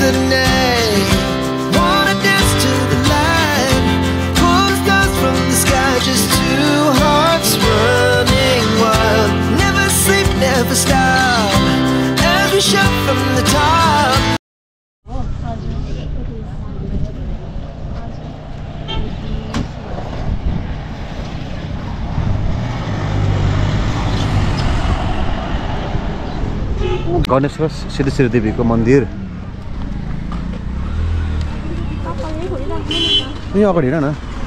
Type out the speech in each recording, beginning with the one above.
the night, wanna dance to the light, pull the stars from the sky, just two hearts running wild. Never sleep, never stop, as we shout from the top. Ganeshwar Siddheshwari देवीको मन्दिर यहीँ अगाडि हेर न अँ।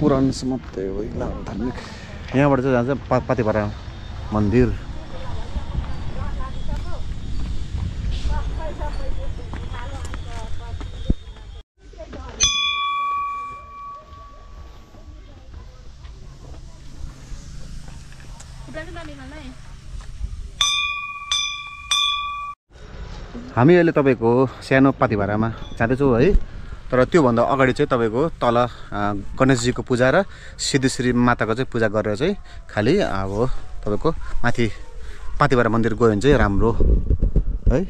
पुरानो समाप्त हो धार्मिक। यहाँबाट चाहिँ जान्छ पा पातेपारा मन्दिर। हामी अहिले तपाईँको सानो पातिभारामा जाँदैछौँ है। तर त्योभन्दा अगाडि चाहिँ तपाईँको तल गणेशजीको पूजा र सिद्धेश्वरी माताको चाहिँ पूजा गरेर चाहिँ खालि अब तपाईँको माथि पातिभारा मन्दिर गयो भने चाहिँ राम्रो है।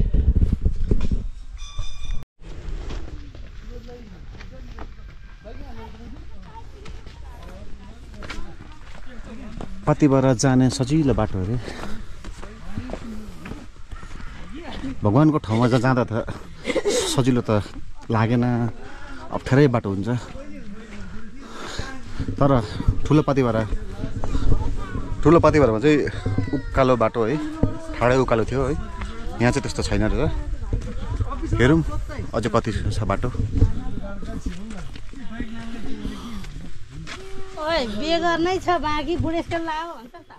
पातिभारा जाने सजिलो बाटो अरे। भगवान्को ठाउँमा जाँदा त सजिलो त लागेन। अप्ठ्यारै बाटो हुन्छ। तर ठुलो पातिभारा ठुलो पातिभारामा चाहिँ उकालो बाटो है। ठाडै उकालो थियो है। यहाँ चाहिँ त्यस्तो छैन रहेछ हेरौँ। अझै कति छ बाटो। बेगर नै छ बाँकी बुढेसकाल लाग्यो भन्छ त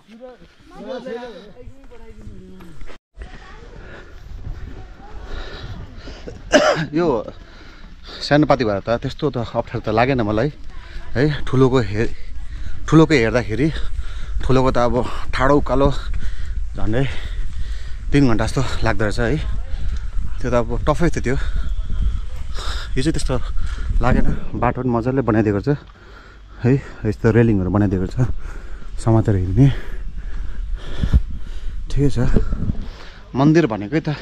यो सानो पातिभारा त त्यस्तो त अप्ठ्यारो त लागेन मलाई। है ठुलोको हे ठुलोको हेर्दाखेरि ठुलोको त अब ठाडो उकालो झन्डै तिन घन्टा जस्तो लाग्दो रहेछ है। त्यो त अब टफै थियो त्यो। यो चाहिँ त्यस्तो लागेन। बाटो पनि मजाले बनाइदिएको छ है यस्तो रेलिङहरू बनाइदिएको छ समातेर हिँड्ने। ठिकै छ। मन्दिर भनेकै त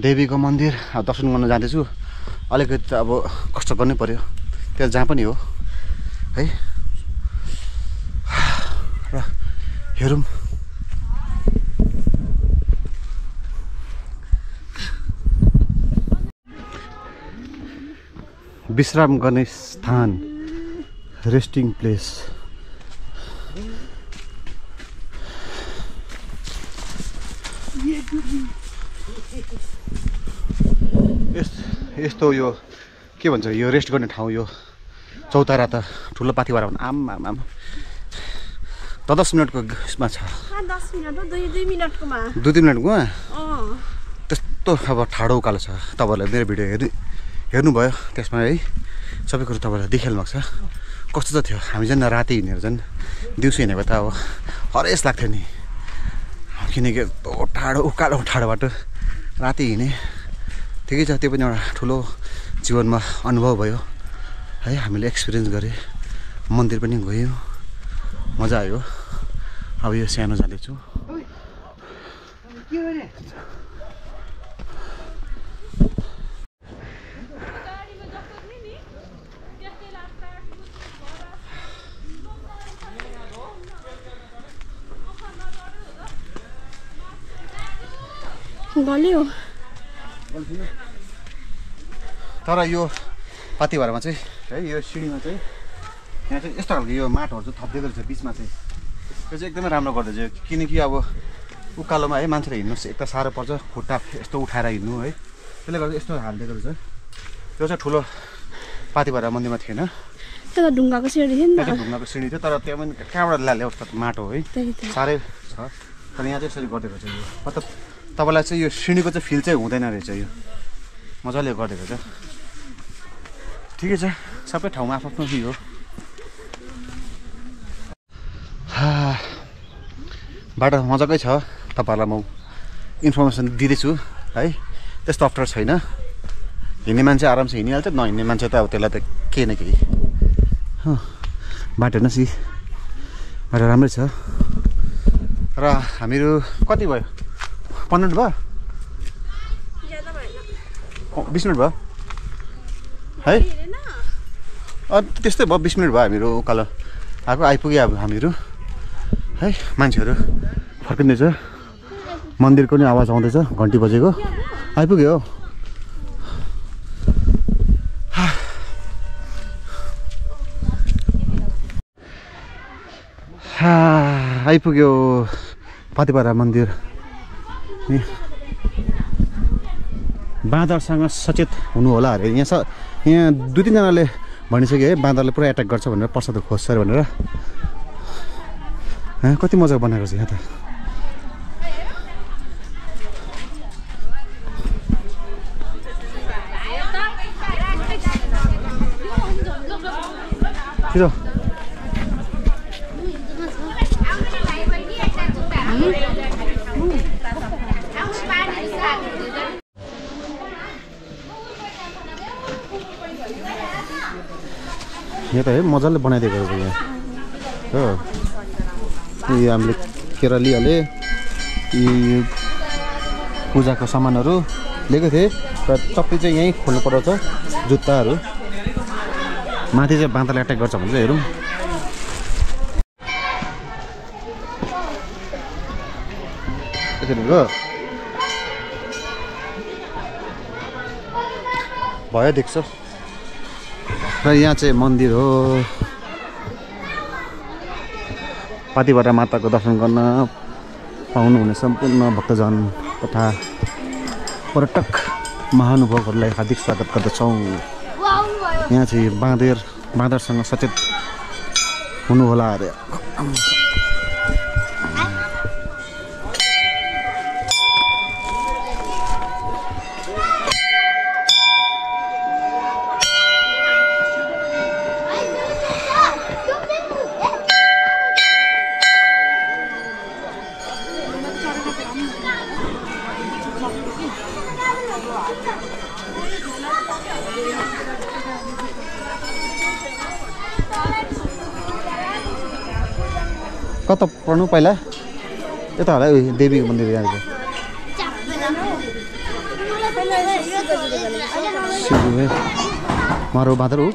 देवीको मन्दिर। अब दर्शन गर्न जाँदैछु। अलिकति त अब कष्ट गर्नै पऱ्यो त्यहाँ जहाँ पनि हो। है? र हेरौँ। विश्राम गर्ने स्थान रेस्टिङ प्लेस यस यस्तो यो के भन्छ यो रेस्ट गर्ने ठाउँ यो चौतारा त ठुलो पाथिभारा भन्नु आम आम आम। दस दस मिनटको यसमा छ? मिनट दुई दुई अँ। त्यस्तो अब ठाडो उकालो छ। तपाईँहरूलाई मेरो भिडियो हेर्नु हेर्नुभयो त्यसमा है सबै कुरो तपाईँलाई देखिहाल्नु भएको छ। कस्तो त थियो? हामी झन् राति हिँडेर झन् दिउँसो हिँडेको त अब हरेस लाग्थ्यो नि। किनकि यस्तो टाढो उकालो ठाडो बाटो राति हिँडेँ। ठिकै छ त्यो पनि एउटा ठुलो जीवनमा अनुभव भयो। है हामीले एक्सपिरियन्स गरेँ मन्दिर पनि गयौँ मजा आयो। अब यो सानो जाँदैछु गल्यो तर यो पातिभारामा चाहिँ है यो सिँढीमा चाहिँ यहाँ चाहिँ यस्तो खालको यो माटोहरू चाहिँ थपिदिएको रहेछ बिचमा चाहिँ। यो चाहिँ एकदमै राम्रो गर्दैछ। किनकि अब उकालोमा है मान्छेले हिँड्नु एक त साह्रो पर्छ खुट्टा यस्तो उठाएर हिँड्नु है। त्यसले गर्दा यस्तो हालिदिएको रहेछ। त्यो चाहिँ ठुलो पातिभारा मन्दिरमा थिएन। ढुङ्गाको सिँढी थियो नि ढुङ्गाको सिँढी थियो तर त्यहाँ पनि कहाँबाट ल्यायो त माटो है। साह्रै छ। तर यहाँ चाहिँ यसरी गरिदिएको छ यो। मतलब तपाईँलाई चाहिँ यो सिँढीको चाहिँ फिल चाहिँ हुँदैन रहेछ यो। मजाले गरिदिएको छ। ठिकै छ। सबै ठाउँमा आफ्नो आफ्नो हो। बाटो मजाकै छ। तपाईँहरूलाई म इन्फर्मेसन दिँदैछु है। त्यस्तो अप्ठ्यारो छैन। हिँड्ने मान्छे आरामसे हिँडिहाल्छ। नहिँड्ने मान्छे त अब त्यसलाई त केही न केही। बाटो हेर्नुहोस् यी। बाटो राम्रै छ। र हामीहरू कति भयो? पन्ध्र मिनट भयो? बिस मिनट भयो। है? त्यस्तै भयो बिस मिनट भयो हामीहरू उकालो। आएको आइपुग्यो अब हामीहरू। है मान्छेहरू फर्किँदैछ। मन्दिरको नि आवाज आउँदैछ घन्टी बजेको। आइपुग्यो हौ। आइपुग्यो। पातिपारा मन्दिर। बाँदरसँग सचेत हुनु होला अरे। यहाँ स यहाँ दुई तिनजनाले भनिसक्यो है बाँदरले पुरा एट्याक गर्छ भनेर प्रसाद खोज्छ अरे भनेर। कति मजाको बनाएको छ यहाँ त। छिटो यहाँ त है मजाले बनाइदिएको रहेछ यहाँ। हो। यो हामीले केरलीहरूले यी पूजाको सामानहरू लिएको थिएँ। र सबै चाहिँ यहीँ खोल्नु पर्छ जुत्ताहरू। माथि चाहिँ बाँदरले एट्याक गर्छ भने चाहिँ हेरौँ हो। भयो देख्छ। र यहाँ चाहिँ मन्दिर हो। पातिबाट माताको दर्शन गर्न पाउनुहुने सम्पूर्ण भक्तजन तथा पर्यटक महानुभावहरूलाई हार्दिक स्वागत गर्दछौँ। यहाँ चाहिँ बाँदर बाँदरसँग सचेत हुनुहोला अरे। कता पढ्नु पहिला। यता होला उयो देवीको मन्दिर यहाँ छ शिवजी है। मारो बाँदर हो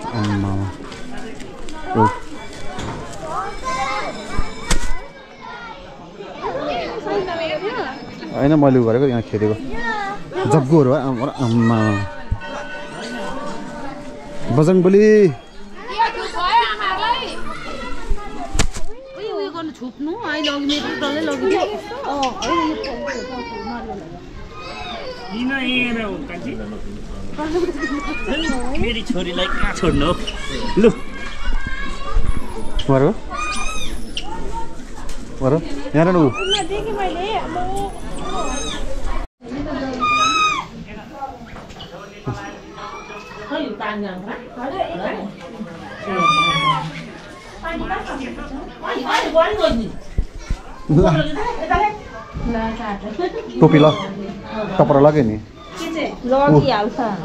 होइन मैले उ गरेको यहाँ खेदेको जग्गुहरू है आम्मा, आम्मा बजरङबली उयो गर्नु अघि मेरो डल्लै लगिदियो किन यहाँ हो कान्छी मेरी छोरीलाई कहाँ छोड्नु? हो लु। मारो मारो यहाँ न ऊ। टोपी ल। कपडा लगायो नि।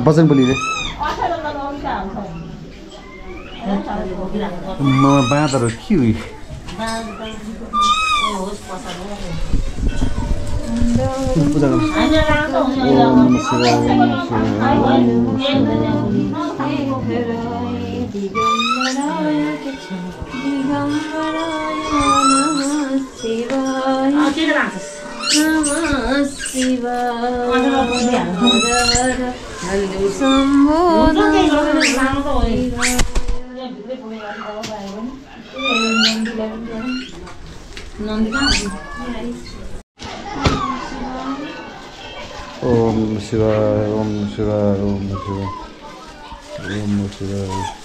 बजन बोलीले म बाँदरहरू के हो? पूजा गर्नु ओम नमः शिवाय ओम नमः शिवाय ओम नमः शिवाय नमः शिवाय हर हर हरि शम्भो नमः ओम शिवाय ओम शिवाय ओम शिवाय ओम शिवाय कसो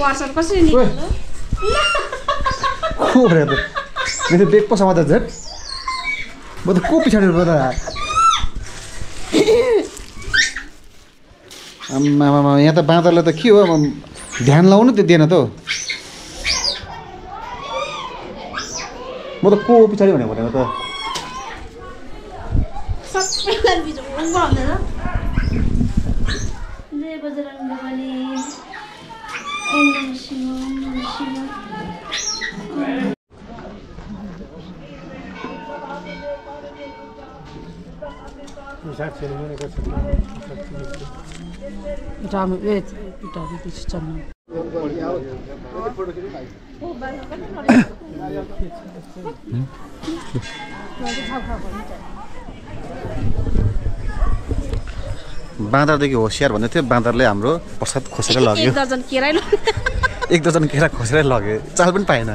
कसरी निकाल्नु को भनेर त मेरो बेग पो झन् म त को पछाडि त यहाँ त बाँदरले त के हो ध्यान लाउनु त्यो दिएन त हौ म त को पछाडि भनेको भनेको त सबैलाई बिजोङ भन्दैन जय बजरङ्ग बली ओम नमः बाँदरदेखि होसियार भन्दै थियो। बाँदरले हाम्रो प्रसाद खोसेर लग्यो। एक दर्जन केरै खोसेर लग्यो। चाल पनि पाएन।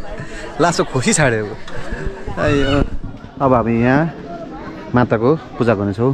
लास्टमा खोसी छाड्यो। अब हामी यहाँ माताको पूजा गर्नेछौँ।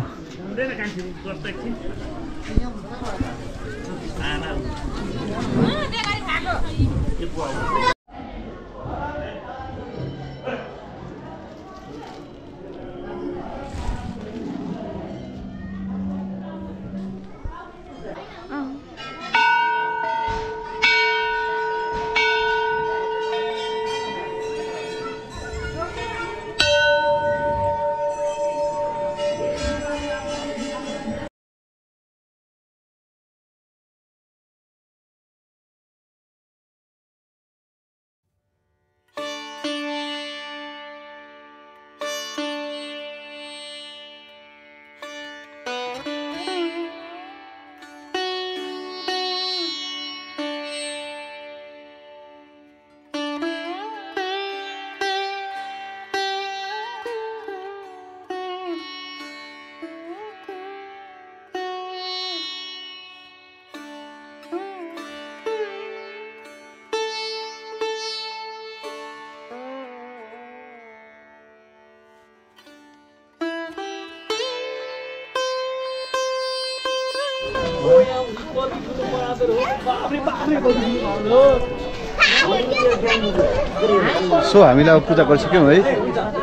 सो हामीले अब पूजा गरिसक्यौँ है।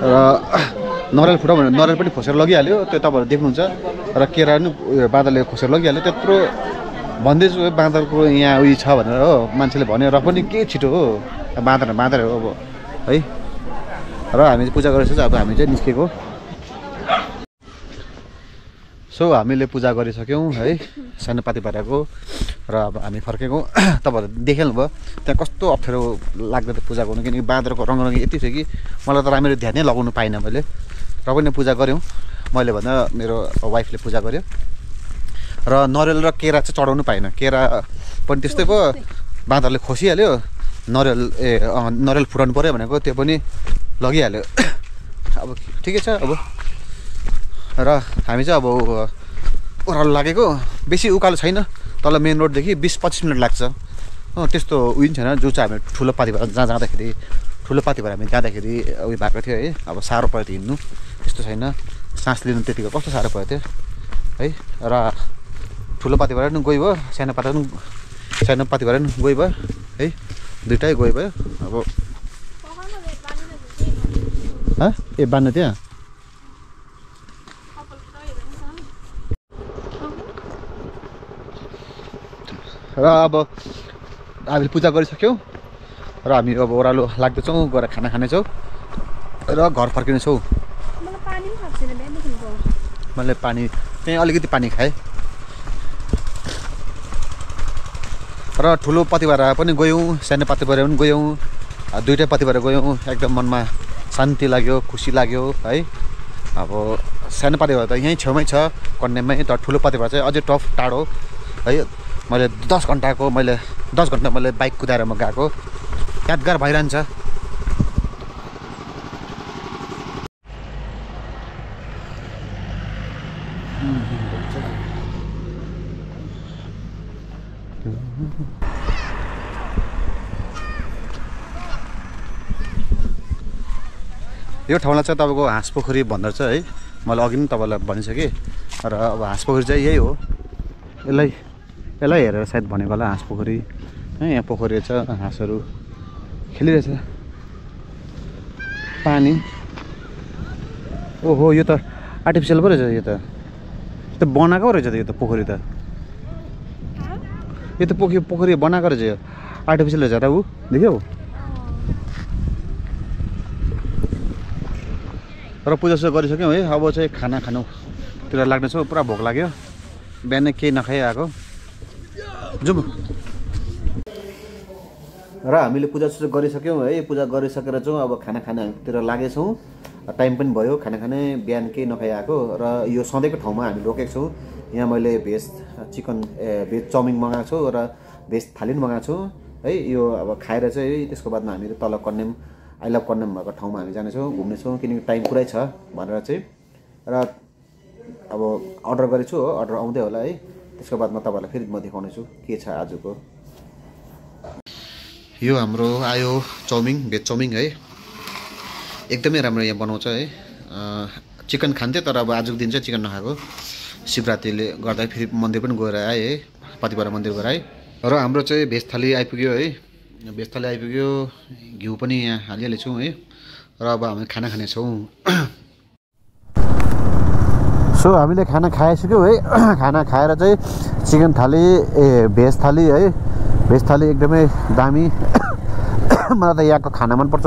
र नरियल फुटाउ भने नरियल पनि खोसेर लगिहाल्यो त्यो तपाईँहरू देख्नुहुन्छ। र केरा पनि बाँदरले खोसेर लगिहाल्यो। त्यत्रो भन्दैछु बाँदरको यहाँ उयो छ भनेर हो मान्छेले भन्यो। र पनि के छिटो हो बाँदर बाँदर हो अब है। र हामी पूजा गरेपछि अब हामी चाहिँ निस्केको। सो हामीले पूजा गरिसक्यौँ है। सानो पाती पारेको र अब हामी फर्केको। तपाईँहरू देखेल्नु भयो त्यहाँ कस्तो अप्ठ्यारो लाग्दो थियो पूजा गर्नु किनकि बाँदरको रङरङ्गी यति थियो कि मलाई त राम्ररी ध्यानै लगाउनु पाइनँ मैले। र पनि पूजा गऱ्यौँ। मैले भन्दा मेरो वाइफले पूजा गर्यो। र नरिवल र केरा चाहिँ चढाउनु पाइनँ केरा पनि त्यस्तै भयो। बाँदरले खोसिहाल्यो। नरिवल ए नरिवल फुटाउनु पऱ्यो भनेको त्यो पनि लगिहाल्यो। अब ठिकै छ अब र हामी चाहिँ अब ओह्रालो लागेको। बेसी उकालो छैन। तल मेन रोडदेखि बिस पच्चिस मिनट लाग्छ। अँ त्यस्तो उयो पनि छैन। जो चाहिँ हामी ठुलो पाती भएर जहाँ जाँदाखेरि ठुलो पाती भएर हामी जाँदाखेरि उयो भएको थियो है। अब साह्रो पऱ्यो थियो हिँड्नु। त्यस्तो छैन। सास लिनु त्यतिको कस्तो साह्रो परेको थियो है र ठुलो पाती भएर पनि गयो। भयो सानो पाती पनि सानो पाती भएर पनि गयो भयो। है दुइटै गयो भयो। अब हँ? ए बान्नु त्यहाँ? र अब हामीले पूजा गरिसक्यौँ र हामी अब ओह्रालो लाग्दैछौँ गएर खाना खानेछौँ र घर फर्किनेछौँ। मैले पानी त्यहीँ अलिकति पानी खाएँ। र ठुलो पतिभारा पनि गयौँ सानो पतिभारा पनि गयौँ दुइटै पतिभारा गयौँ। एकदम मनमा शान्ति लाग्यो खुसी लाग्यो है। अब सानो पतिभारा त यहीँ छेउमै छ कन्याममै तर ठुलो पतिभारा चाहिँ अझै टफ टाढो है। मैले दस घन्टाको मैले दस घन्टा मैले बाइक कुदाएर म गएको। यादगार भइरहन्छ। यो ठाउँलाई चाहिँ तपाईँको हाँस पोखरी भन्दो रहेछ है मैले अघि पनि तपाईँलाई भनिसकेँ। र अब हाँस पोखरी चाहिँ यही हो। यसलाई यसलाई हेरेर सायद भनेको होला हाँस पोखरी। है यहाँ पोखरी रहेछ हाँसहरू खेलिरहेछ। पानी। ओहो यो त आर्टिफिसियल पो रहेछ यो त। त बनाएको रहेछ त यो त पोखरी त। यो त पोखरी पोखरी बनाएको रहेछ यो। आर्टिफिसियल रहेछ त ऊ देख्यौ। र पूजा सुजा गरिसक्यौँ है अब चाहिँ खाना खानुतिर लाग्नेछौँ पुरा भोक लाग्यो। बिहानै केही नखाइ आएको जाउँ र हामीले पूजा सुजा गरिसक्यौँ है। पूजा गरिसकेर चाहिँ अब खाना खानातिर लागेछौँ। टाइम पनि भयो खाना खाने बिहान केही नखाइ आएको र यो सधैँको ठाउँमा हामी रोकेको छौँ। यहाँ मैले भेज चिकन ए भेज चाउमिन मगाएको छु र भेज थाली पनि मगाएको छु। है यो अब खाएर चाहिँ त्यसको बादमा हामी तल कन्याम आई लभ कन्याम भएको ठाउँमा हामी जानेछौँ घुम्नेछौँ किनकि टाइम पुरै छ भनेर चाहिँ। र अब अर्डर गरेको छु हो अर्डर आउँदै होला है। त्यसको बादमा तपाईँहरूलाई फेरि म देखाउनेछु। के छ आजको? यो हाम्रो आयो चाउमिन भेज चाउमिन है। एकदमै राम्रो यहाँ बनाउँछ है। चिकन खान्थ्यो तर अब आजको दिन चाहिँ चिकन नखाएको। शिवरात्रिले गर्दा फेरि मन्दिर पनि गएर आएँ है। पतिबारा मन्दिर गएर आएँ। र हाम्रो चाहिँ भेज थाली आइपुग्यो है। भेज थाली आइपुग्यो घिउ पनि यहाँ हालिहालेछौँ है। र अब हामी खाना खानेछौँ। सो हामीले खाना खाइसक्यौँ है। खाना खाएर चाहिँ चिकन थाली ए भेज थाली है। भेज थाली एकदमै दामी। मलाई त यहाँको खाना मनपर्छ।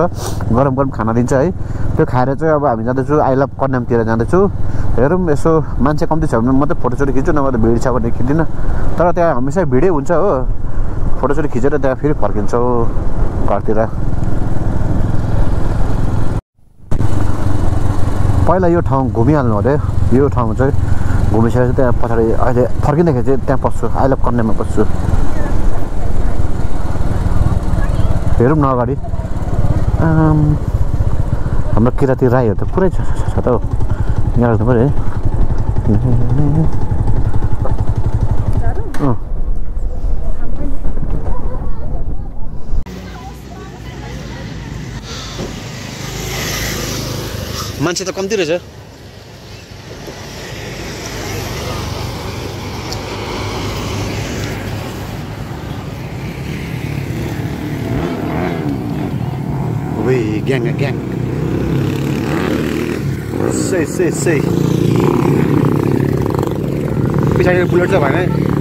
गरम गरम खाना दिन्छ है। त्यो खाएर चाहिँ अब हामी जाँदैछु। आई लभ कन्यामतिर जाँदैछु। हेरौँ यसो मान्छे कम्ती छ भने मात्रै फोटोसोटो खिच्छु नभए त भिड छ भने खिच्दिनँ। तर त्यहाँ हमेसा भिडै हुन्छ हो। फोटोसोटो खिचेर त्यहाँ फेरि फर्किन्छौँ घरतिर। पहिला यो ठाउँ घुमिहाल्नु अरे यो ठाउँ चाहिँ घुमिसकेर त्यहाँ पछाडि अहिले फर्किँदाखेरि चाहिँ त्यहाँ पस्छु लभ कन्यामा पस्छु। हेरौँ न अगाडि। हाम्रो किराँती राईहरू त पुरै छ त हौ। यहाँ राख्नु पऱ्यो है। मान्छे त कम्ती रहेछ। ग्याङ ग्याङ सही सही सही पछाडि बुलेट छ भने।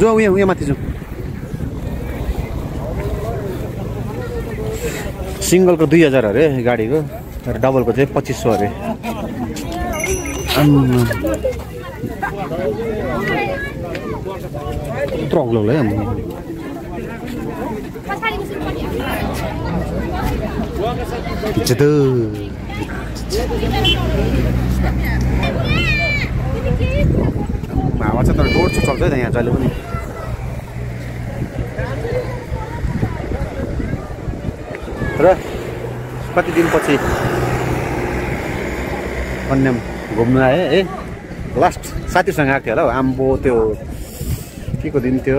जाउँ उयो उयो माथि जाउँ सिङ्गलको दुई हजार अरे गाडीको र डबलको चाहिँ पच्चिस सौ अरे। यत्रो अग्लो है आम्मा। झितो। हावा चाहिँ तर डोर चाहिँ चल्छ यहाँ जहिले पनि। र कति दिनपछि कन्याम घुम्नु आएँ है लास्ट साथीसँग आएको थियो होला हौ आम्बो त्यो के को दिन थियो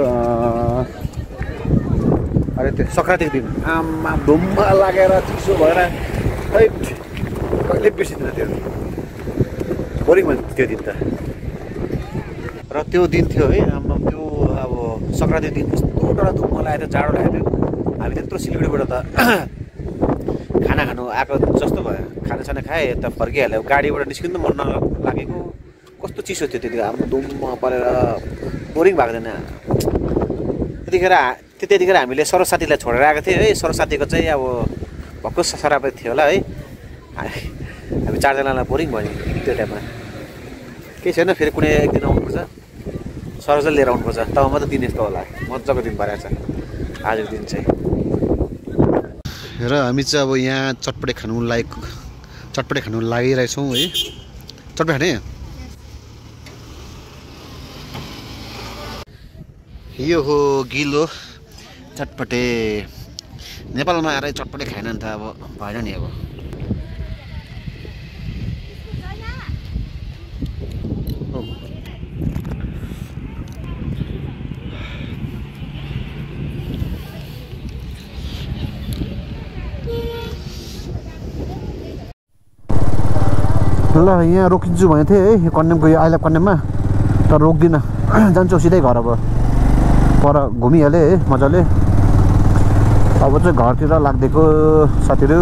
अरे त्यो सङ्क्रान्तिको दिन। आमा धुम्मा लागेर चिसो भएर खै कहिले बिर्सिँदैन त्यो बोरिङ भयो त्यो दिन त। त्यो दिन थियो है आमा त्यो अब सङ्क्रान्तिको दिन कस्तो डर धुम्मा लागेको थियो जाडो लागेको थियो। हामी त्यत्रो सिलगढीबाट त खाना खानु आएको जस्तो भयो। खानासाना खाएँ यता फर्किहाल्यो। गाडीबाट निस्किनु त मन नलागेको कस्तो चिसो थियो त्यतिखेर। हाम्रो धुममा परेर बोरिङ भएको थिएन। त्यतिखेर त्यतिखेर हामीले सरस्वतीलाई छोडेर आएको थियो है। सरस्वतीको चाहिँ अब भक्कु सराप थियो होला है। हामी चारजनालाई बोरिङ भयो त्यो टाइममा। केही छैन फेरि कुनै एक दिन आउनुपर्छ। सरजल लिएर आउनुपर्छ तब मात्रै दिन यस्तो होला। मजाको दिन भइरहेको छ आजको दिन चाहिँ। र हामी चाहिँ अब यहाँ चटपटे खानु लायक चटपटे खानु लागिरहेछौँ है। चटपटे खाने? यो हो गिलो चटपटे। नेपालमा आएर चटपटे खाएन भने त अब भएन नि अब। ल यहाँ रोकिन्छु भनेको थिएँ है कन्यामको यो आइला कन्याममा तर रोक्दिनँ जान्छु सिधै घर अब पर घुमिहालेँ है मजाले अब चाहिँ घरतिर लाग्दिएको साथीहरू